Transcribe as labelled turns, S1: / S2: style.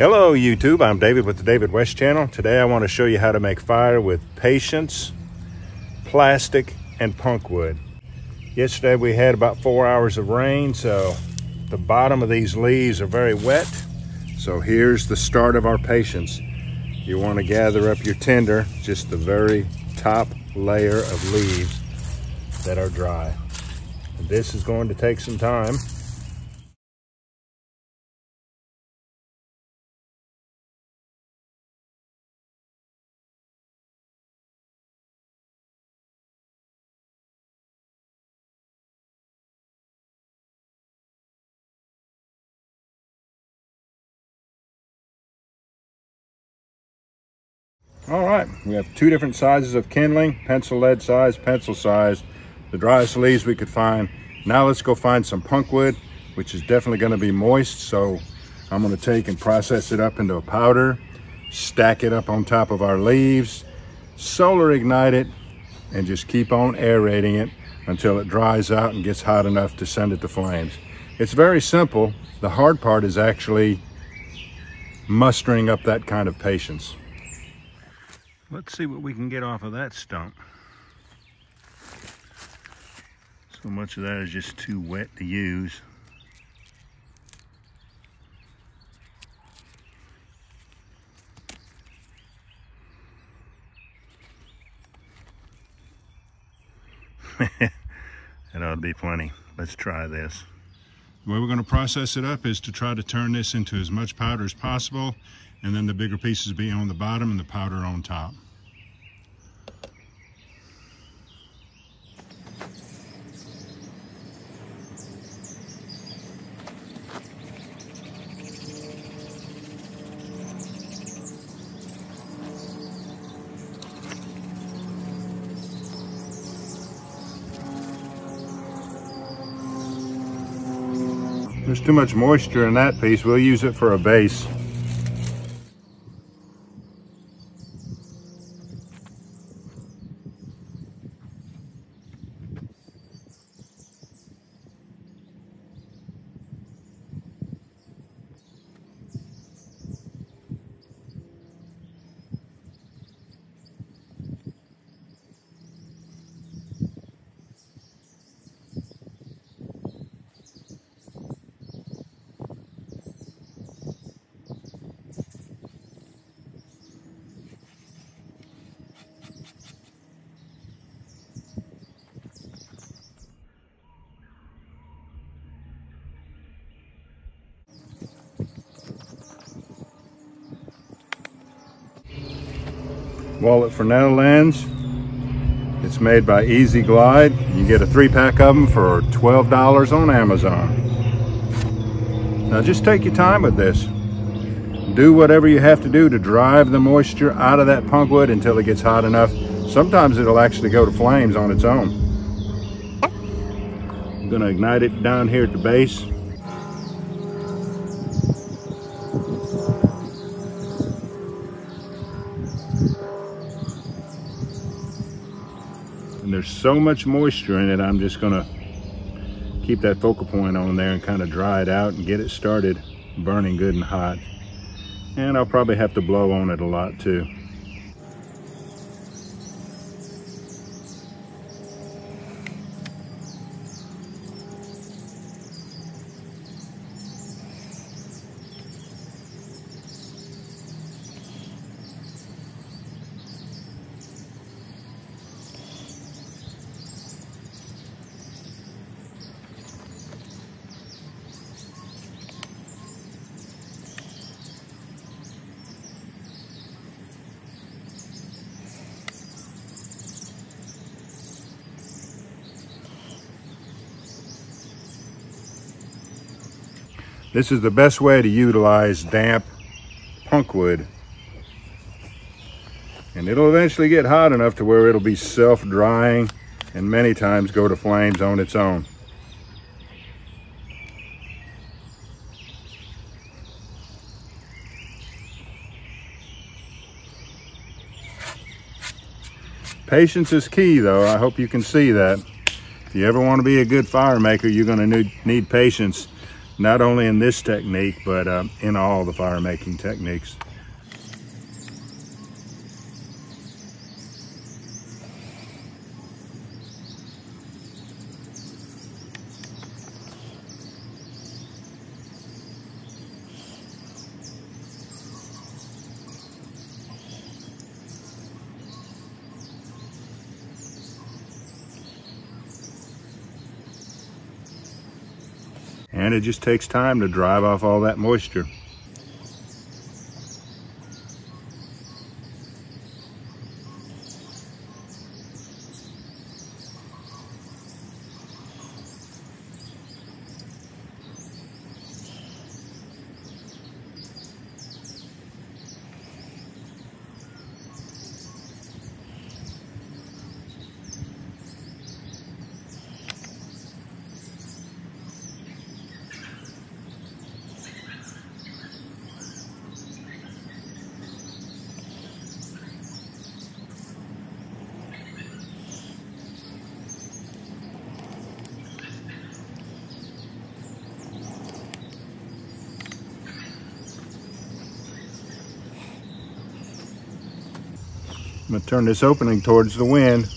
S1: Hello YouTube, I'm David with the David West channel. Today I want to show you how to make fire with patience, plastic, and punk wood. Yesterday we had about four hours of rain, so the bottom of these leaves are very wet. So here's the start of our patience. You want to gather up your tinder, just the very top layer of leaves that are dry. This is going to take some time. All right, we have two different sizes of kindling, pencil lead size, pencil size, the driest leaves we could find. Now let's go find some punk wood, which is definitely gonna be moist. So I'm gonna take and process it up into a powder, stack it up on top of our leaves, solar ignite it, and just keep on aerating it until it dries out and gets hot enough to send it to flames. It's very simple. The hard part is actually mustering up that kind of patience. Let's see what we can get off of that stump. So much of that is just too wet to use. that ought to be plenty. Let's try this. The way we're going to process it up is to try to turn this into as much powder as possible and then the bigger pieces be on the bottom and the powder on top. There's too much moisture in that piece. We'll use it for a base. Wallet fresnel lens. It's made by Easy Glide. You get a three pack of them for $12 on Amazon. Now just take your time with this. Do whatever you have to do to drive the moisture out of that punk wood until it gets hot enough. Sometimes it'll actually go to flames on its own. I'm gonna ignite it down here at the base. And there's so much moisture in it, I'm just gonna keep that focal point on there and kind of dry it out and get it started burning good and hot. And I'll probably have to blow on it a lot too. This is the best way to utilize damp punk wood. And it'll eventually get hot enough to where it'll be self-drying and many times go to flames on its own. Patience is key though. I hope you can see that. If you ever want to be a good fire maker, you're going to need, need patience not only in this technique, but um, in all the fire making techniques. And it just takes time to drive off all that moisture. I'm gonna turn this opening towards the wind